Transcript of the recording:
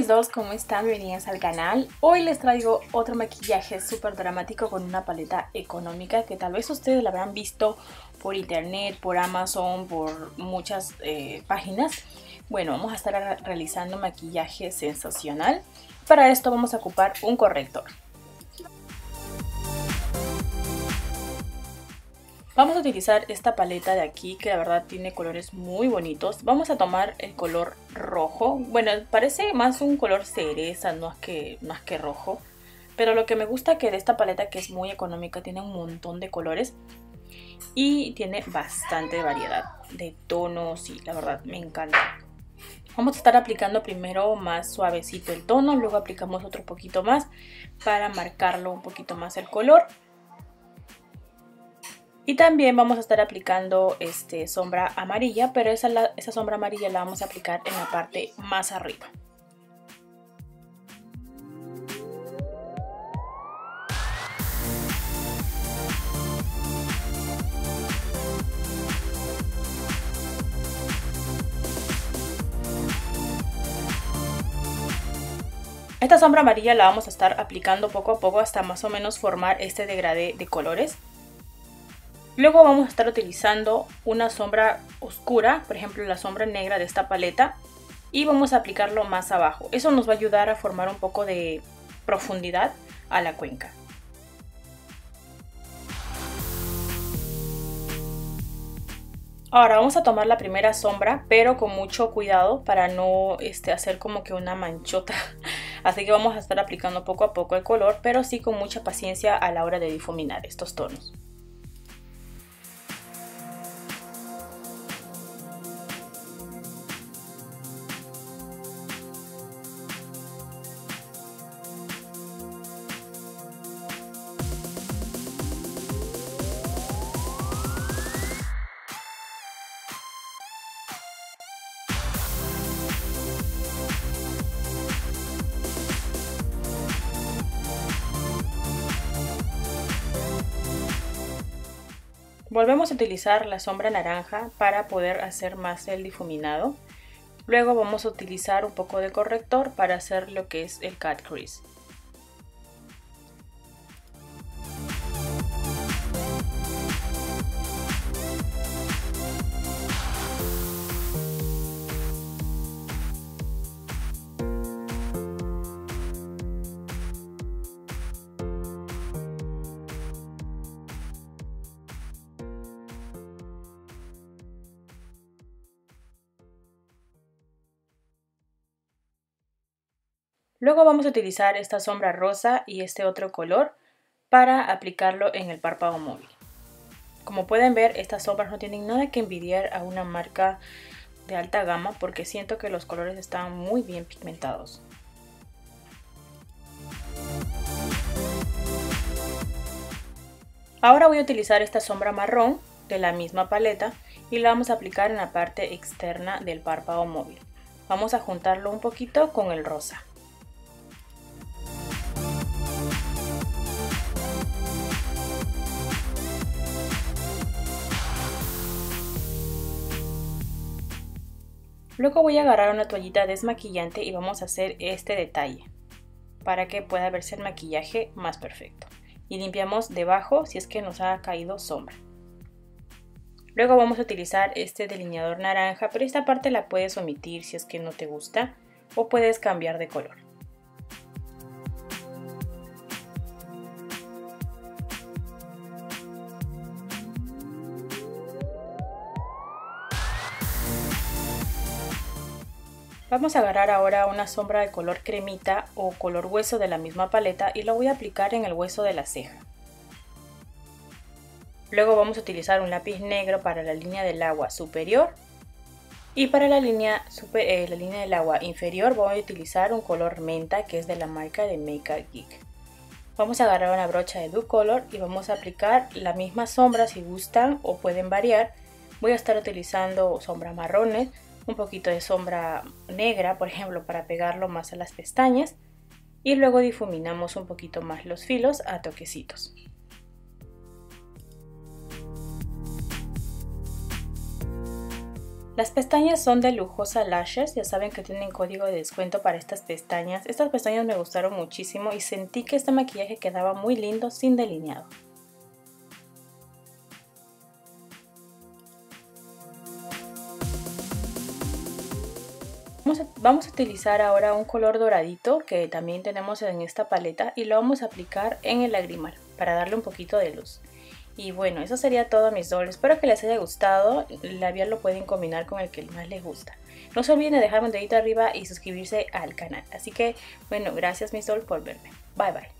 mis ¿cómo están? Bienvenidas al canal. Hoy les traigo otro maquillaje súper dramático con una paleta económica que tal vez ustedes la habrán visto por internet, por Amazon, por muchas eh, páginas. Bueno, vamos a estar realizando maquillaje sensacional. Para esto vamos a ocupar un corrector. Vamos a utilizar esta paleta de aquí que la verdad tiene colores muy bonitos. Vamos a tomar el color rojo. Bueno, parece más un color cereza, no es que, más que rojo. Pero lo que me gusta que de esta paleta que es muy económica tiene un montón de colores. Y tiene bastante variedad de tonos y la verdad me encanta. Vamos a estar aplicando primero más suavecito el tono, luego aplicamos otro poquito más para marcarlo un poquito más el color. Y también vamos a estar aplicando este, sombra amarilla, pero esa, esa sombra amarilla la vamos a aplicar en la parte más arriba. Esta sombra amarilla la vamos a estar aplicando poco a poco hasta más o menos formar este degradé de colores. Luego vamos a estar utilizando una sombra oscura, por ejemplo la sombra negra de esta paleta, y vamos a aplicarlo más abajo. Eso nos va a ayudar a formar un poco de profundidad a la cuenca. Ahora vamos a tomar la primera sombra, pero con mucho cuidado para no este, hacer como que una manchota. Así que vamos a estar aplicando poco a poco el color, pero sí con mucha paciencia a la hora de difuminar estos tonos. Volvemos a utilizar la sombra naranja para poder hacer más el difuminado. Luego vamos a utilizar un poco de corrector para hacer lo que es el cut crease. Luego vamos a utilizar esta sombra rosa y este otro color para aplicarlo en el párpado móvil. Como pueden ver, estas sombras no tienen nada que envidiar a una marca de alta gama porque siento que los colores están muy bien pigmentados. Ahora voy a utilizar esta sombra marrón de la misma paleta y la vamos a aplicar en la parte externa del párpado móvil. Vamos a juntarlo un poquito con el rosa. Luego voy a agarrar una toallita desmaquillante y vamos a hacer este detalle para que pueda verse el maquillaje más perfecto. Y limpiamos debajo si es que nos ha caído sombra. Luego vamos a utilizar este delineador naranja, pero esta parte la puedes omitir si es que no te gusta o puedes cambiar de color. Vamos a agarrar ahora una sombra de color cremita o color hueso de la misma paleta y lo voy a aplicar en el hueso de la ceja. Luego vamos a utilizar un lápiz negro para la línea del agua superior y para la línea, eh, la línea del agua inferior voy a utilizar un color menta que es de la marca de Makeup Geek. Vamos a agarrar una brocha de Do Color y vamos a aplicar la misma sombra si gustan o pueden variar. Voy a estar utilizando sombras marrones un poquito de sombra negra, por ejemplo, para pegarlo más a las pestañas y luego difuminamos un poquito más los filos a toquecitos. Las pestañas son de Lujosa Lashes, ya saben que tienen código de descuento para estas pestañas. Estas pestañas me gustaron muchísimo y sentí que este maquillaje quedaba muy lindo sin delineado. Vamos a, utilizar ahora un color doradito que también tenemos en esta paleta y lo vamos a aplicar en el lagrimal para darle un poquito de luz. Y bueno, eso sería todo mis dolls. Espero que les haya gustado. El labial lo pueden combinar con el que más les gusta. No se olviden de dejarme un dedito arriba y suscribirse al canal. Así que, bueno, gracias mis dolls por verme. Bye bye.